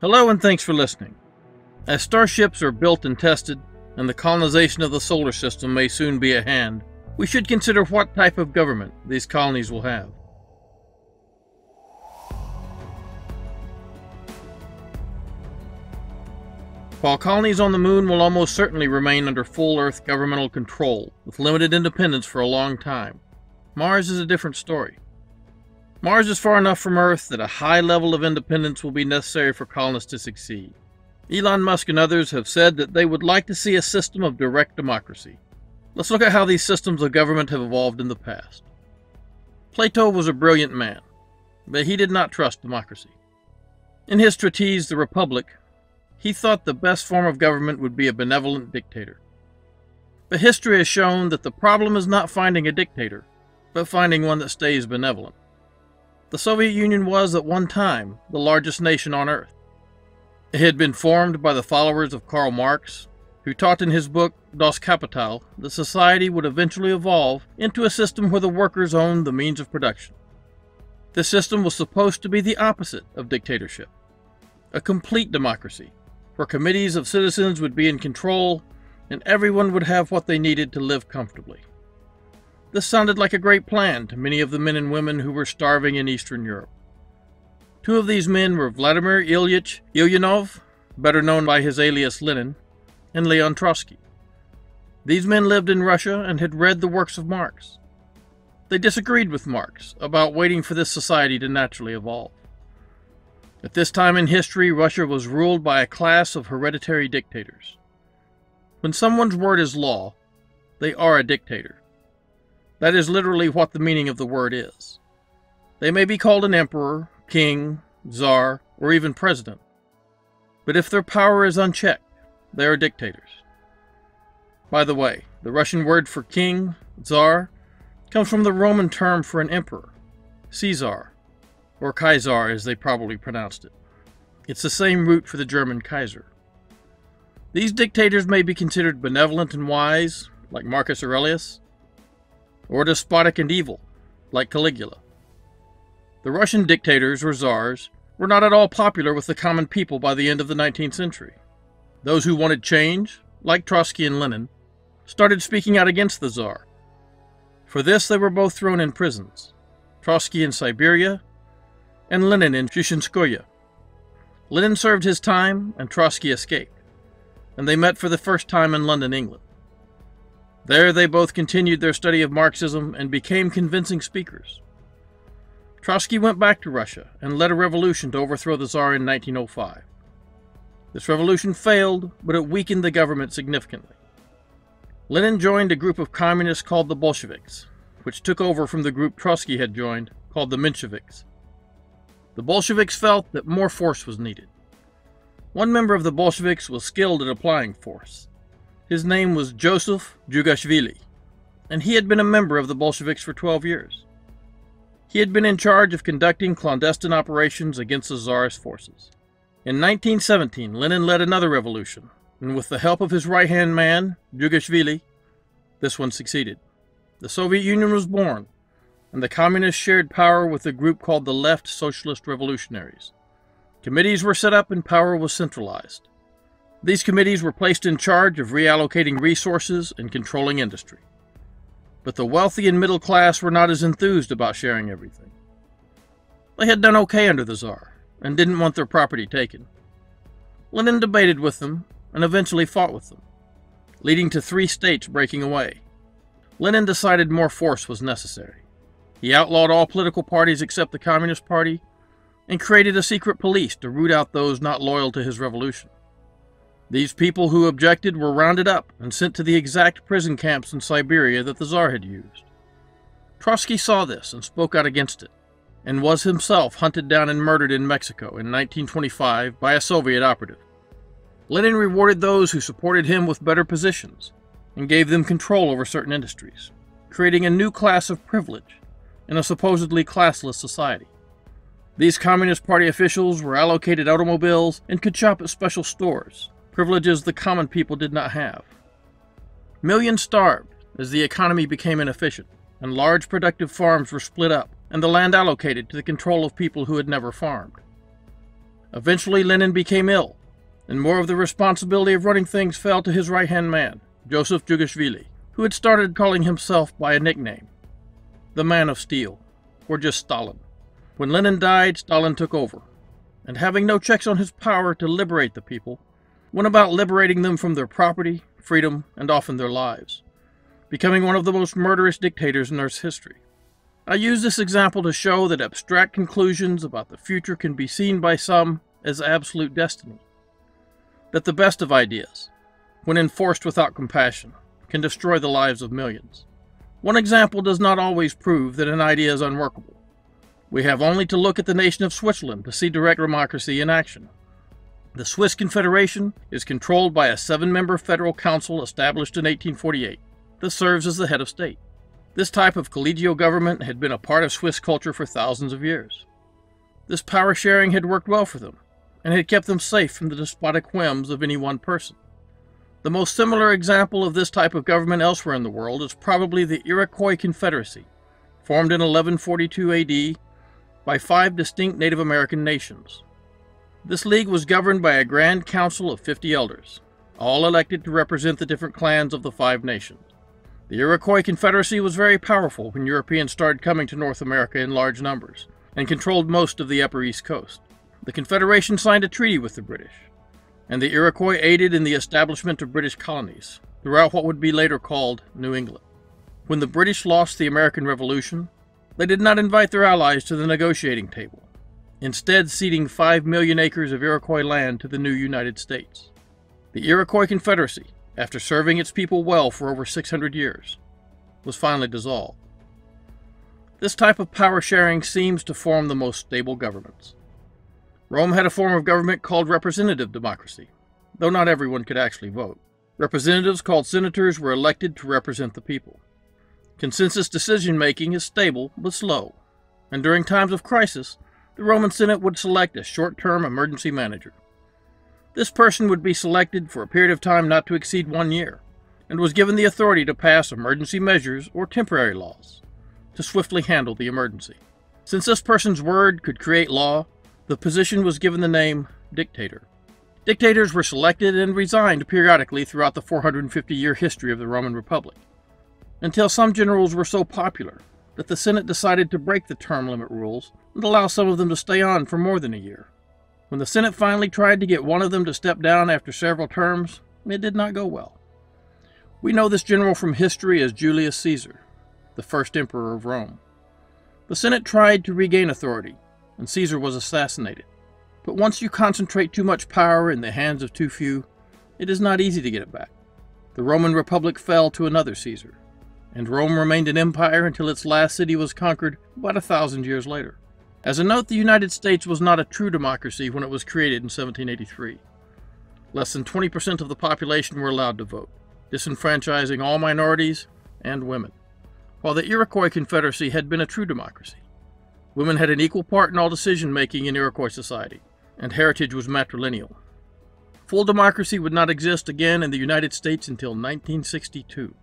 Hello and thanks for listening. As starships are built and tested, and the colonization of the solar system may soon be at hand, we should consider what type of government these colonies will have. While colonies on the moon will almost certainly remain under full Earth governmental control, with limited independence for a long time, Mars is a different story. Mars is far enough from Earth that a high level of independence will be necessary for colonists to succeed. Elon Musk and others have said that they would like to see a system of direct democracy. Let's look at how these systems of government have evolved in the past. Plato was a brilliant man, but he did not trust democracy. In his treatise, The Republic, he thought the best form of government would be a benevolent dictator. But history has shown that the problem is not finding a dictator, but finding one that stays benevolent. The Soviet Union was, at one time, the largest nation on Earth. It had been formed by the followers of Karl Marx, who taught in his book Das Kapital that society would eventually evolve into a system where the workers owned the means of production. This system was supposed to be the opposite of dictatorship a complete democracy, where committees of citizens would be in control and everyone would have what they needed to live comfortably. This sounded like a great plan to many of the men and women who were starving in Eastern Europe. Two of these men were Vladimir Ilyich Ulyanov, better known by his alias Lenin, and Leon Trotsky. These men lived in Russia and had read the works of Marx. They disagreed with Marx about waiting for this society to naturally evolve. At this time in history, Russia was ruled by a class of hereditary dictators. When someone's word is law, they are a dictator. That is literally what the meaning of the word is. They may be called an emperor, king, czar, or even president. But if their power is unchecked, they are dictators. By the way, the Russian word for king, czar, comes from the Roman term for an emperor, Caesar, or Kaiser as they probably pronounced it. It's the same root for the German Kaiser. These dictators may be considered benevolent and wise, like Marcus Aurelius, or despotic and evil, like Caligula. The Russian dictators or czars were not at all popular with the common people by the end of the 19th century. Those who wanted change, like Trotsky and Lenin, started speaking out against the czar. For this, they were both thrown in prisons Trotsky in Siberia and Lenin in Shushenskoye. Lenin served his time and Trotsky escaped, and they met for the first time in London, England. There they both continued their study of Marxism and became convincing speakers. Trotsky went back to Russia and led a revolution to overthrow the Tsar in 1905. This revolution failed, but it weakened the government significantly. Lenin joined a group of communists called the Bolsheviks, which took over from the group Trotsky had joined, called the Mensheviks. The Bolsheviks felt that more force was needed. One member of the Bolsheviks was skilled at applying force. His name was Joseph Jugashvili, and he had been a member of the Bolsheviks for 12 years. He had been in charge of conducting clandestine operations against the Tsarist forces. In 1917, Lenin led another revolution, and with the help of his right hand man, Jugashvili, this one succeeded. The Soviet Union was born, and the communists shared power with a group called the Left Socialist Revolutionaries. Committees were set up and power was centralized. These committees were placed in charge of reallocating resources and controlling industry. But the wealthy and middle class were not as enthused about sharing everything. They had done okay under the Tsar and didn't want their property taken. Lenin debated with them and eventually fought with them, leading to three states breaking away. Lenin decided more force was necessary. He outlawed all political parties except the Communist Party and created a secret police to root out those not loyal to his revolution. These people who objected were rounded up and sent to the exact prison camps in Siberia that the Tsar had used. Trotsky saw this and spoke out against it, and was himself hunted down and murdered in Mexico in 1925 by a Soviet operative. Lenin rewarded those who supported him with better positions and gave them control over certain industries, creating a new class of privilege in a supposedly classless society. These Communist Party officials were allocated automobiles and could shop at special stores, privileges the common people did not have. Millions starved as the economy became inefficient, and large productive farms were split up and the land allocated to the control of people who had never farmed. Eventually, Lenin became ill, and more of the responsibility of running things fell to his right hand man, Joseph Jugashvili, who had started calling himself by a nickname the Man of Steel, or just Stalin. When Lenin died, Stalin took over, and having no checks on his power to liberate the people, went about liberating them from their property, freedom, and often their lives, becoming one of the most murderous dictators in Earth's history. I use this example to show that abstract conclusions about the future can be seen by some as absolute destiny. That the best of ideas, when enforced without compassion, can destroy the lives of millions. One example does not always prove that an idea is unworkable. We have only to look at the nation of Switzerland to see direct democracy in action. The Swiss Confederation is controlled by a seven member federal council established in 1848 that serves as the head of state. This type of collegial government had been a part of Swiss culture for thousands of years. This power sharing had worked well for them, and had kept them safe from the despotic whims of any one person. The most similar example of this type of government elsewhere in the world is probably the Iroquois Confederacy, formed in 1142 AD by five distinct Native American nations. This league was governed by a grand council of 50 elders, all elected to represent the different clans of the five nations. The Iroquois Confederacy was very powerful when Europeans started coming to North America in large numbers, and controlled most of the upper East Coast. The Confederation signed a treaty with the British, and the Iroquois aided in the establishment of British colonies throughout what would be later called New England. When the British lost the American Revolution, they did not invite their allies to the negotiating table, instead ceding 5 million acres of Iroquois land to the new United States. The Iroquois Confederacy, after serving its people well for over 600 years, was finally dissolved. This type of power sharing seems to form the most stable governments. Rome had a form of government called representative democracy, though not everyone could actually vote. Representatives called senators were elected to represent the people. Consensus decision making is stable but slow, and during times of crisis, the Roman Senate would select a short term emergency manager. This person would be selected for a period of time not to exceed one year, and was given the authority to pass emergency measures or temporary laws to swiftly handle the emergency. Since this person's word could create law, the position was given the name dictator. Dictators were selected and resigned periodically throughout the 450 year history of the Roman Republic, until some generals were so popular that the Senate decided to break the term limit rules and allow some of them to stay on for more than a year. When the Senate finally tried to get one of them to step down after several terms, it did not go well. We know this general from history as Julius Caesar, the first emperor of Rome. The Senate tried to regain authority, and Caesar was assassinated. But once you concentrate too much power in the hands of too few, it is not easy to get it back. The Roman Republic fell to another Caesar, and Rome remained an empire until its last city was conquered about a thousand years later. As a note, the United States was not a true democracy when it was created in 1783. Less than 20% of the population were allowed to vote, disenfranchising all minorities and women, while the Iroquois Confederacy had been a true democracy. Women had an equal part in all decision making in Iroquois society, and heritage was matrilineal. Full democracy would not exist again in the United States until 1962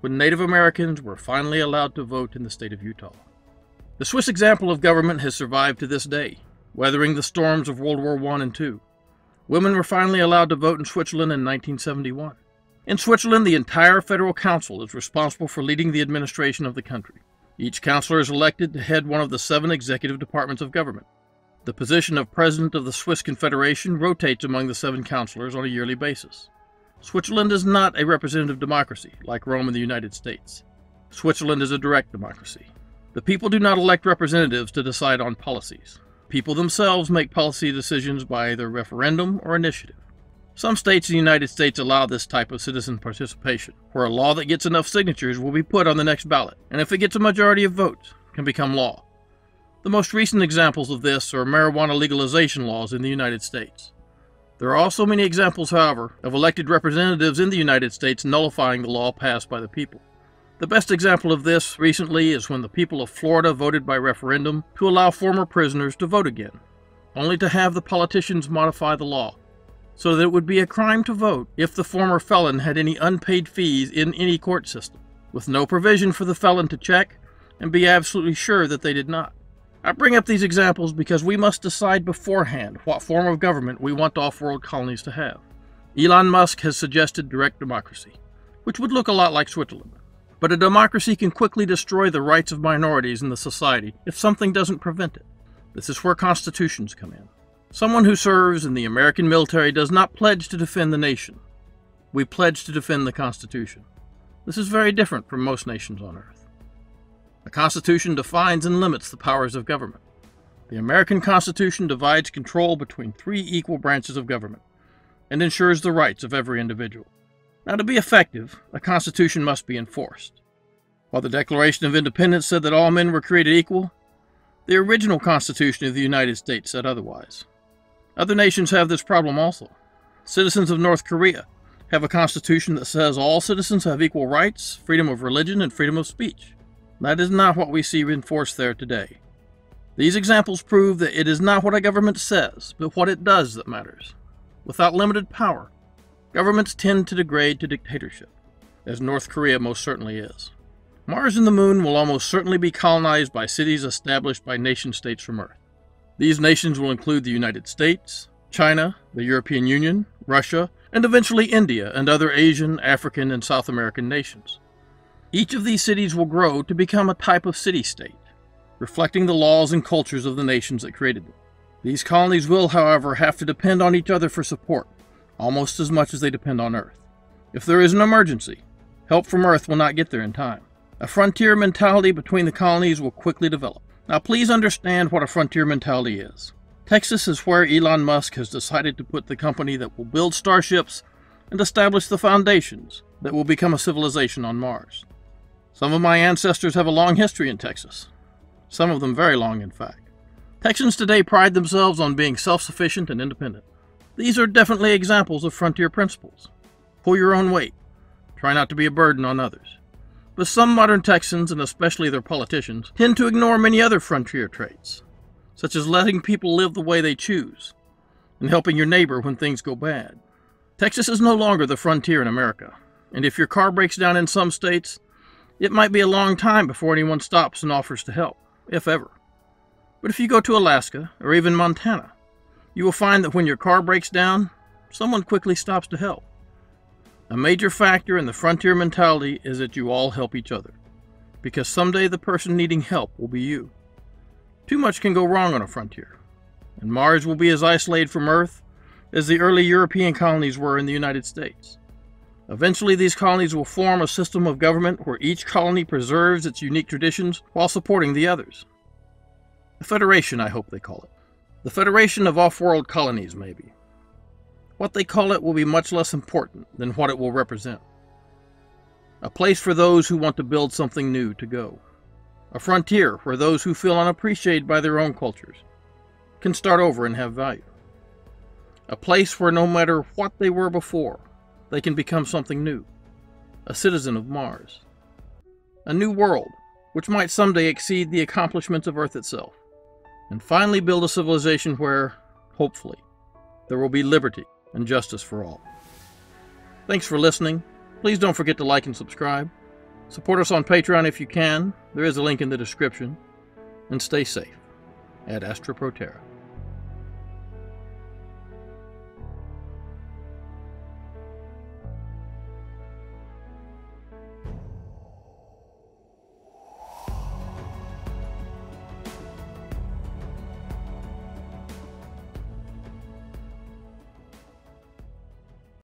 when Native Americans were finally allowed to vote in the state of Utah. The Swiss example of government has survived to this day, weathering the storms of World War I and II. Women were finally allowed to vote in Switzerland in 1971. In Switzerland, the entire federal council is responsible for leading the administration of the country. Each councillor is elected to head one of the seven executive departments of government. The position of President of the Swiss Confederation rotates among the seven councillors on a yearly basis. Switzerland is not a representative democracy like Rome and the United States. Switzerland is a direct democracy. The people do not elect representatives to decide on policies. People themselves make policy decisions by either referendum or initiative. Some states in the United States allow this type of citizen participation, where a law that gets enough signatures will be put on the next ballot, and if it gets a majority of votes, can become law. The most recent examples of this are marijuana legalization laws in the United States. There are also many examples, however, of elected representatives in the United States nullifying the law passed by the people. The best example of this recently is when the people of Florida voted by referendum to allow former prisoners to vote again, only to have the politicians modify the law so that it would be a crime to vote if the former felon had any unpaid fees in any court system, with no provision for the felon to check and be absolutely sure that they did not. I bring up these examples because we must decide beforehand what form of government we want off world colonies to have. Elon Musk has suggested direct democracy, which would look a lot like Switzerland. But a democracy can quickly destroy the rights of minorities in the society if something doesn't prevent it. This is where constitutions come in. Someone who serves in the American military does not pledge to defend the nation. We pledge to defend the Constitution. This is very different from most nations on earth. The Constitution defines and limits the powers of government. The American Constitution divides control between three equal branches of government and ensures the rights of every individual. Now, to be effective, a Constitution must be enforced. While the Declaration of Independence said that all men were created equal, the original Constitution of the United States said otherwise. Other nations have this problem also. Citizens of North Korea have a constitution that says all citizens have equal rights, freedom of religion, and freedom of speech. That is not what we see enforced there today. These examples prove that it is not what a government says, but what it does that matters. Without limited power, governments tend to degrade to dictatorship, as North Korea most certainly is. Mars and the Moon will almost certainly be colonized by cities established by nation states from Earth. These nations will include the United States, China, the European Union, Russia, and eventually India and other Asian, African, and South American nations. Each of these cities will grow to become a type of city state, reflecting the laws and cultures of the nations that created them. These colonies will, however, have to depend on each other for support, almost as much as they depend on Earth. If there is an emergency, help from Earth will not get there in time. A frontier mentality between the colonies will quickly develop. Now, please understand what a frontier mentality is. Texas is where Elon Musk has decided to put the company that will build starships and establish the foundations that will become a civilization on Mars. Some of my ancestors have a long history in Texas, some of them very long, in fact. Texans today pride themselves on being self sufficient and independent. These are definitely examples of frontier principles. Pull your own weight, try not to be a burden on others. But some modern Texans, and especially their politicians, tend to ignore many other frontier traits, such as letting people live the way they choose and helping your neighbor when things go bad. Texas is no longer the frontier in America, and if your car breaks down in some states, it might be a long time before anyone stops and offers to help, if ever. But if you go to Alaska, or even Montana, you will find that when your car breaks down, someone quickly stops to help. A major factor in the frontier mentality is that you all help each other, because someday the person needing help will be you. Too much can go wrong on a frontier, and Mars will be as isolated from Earth as the early European colonies were in the United States. Eventually, these colonies will form a system of government where each colony preserves its unique traditions while supporting the others. A federation, I hope they call it. The Federation of Off World Colonies, maybe. What they call it will be much less important than what it will represent. A place for those who want to build something new to go. A frontier where those who feel unappreciated by their own cultures can start over and have value. A place where no matter what they were before, they can become something new a citizen of Mars. A new world, which might someday exceed the accomplishments of Earth itself. And finally build a civilization where, hopefully, there will be liberty and justice for all. Thanks for listening. Please don't forget to like and subscribe. Support us on Patreon if you can. There is a link in the description. And stay safe ad Astra Pro Terra.